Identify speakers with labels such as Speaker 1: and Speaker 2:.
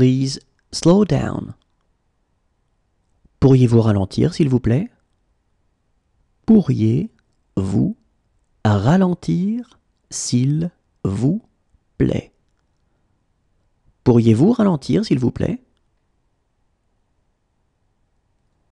Speaker 1: please slow down? Pourriez-vous ralentir, s'il vous plaît? Pourriez-vous ralentir, s'il vous plaît? Pourriez-vous ralentir, s'il vous plaît?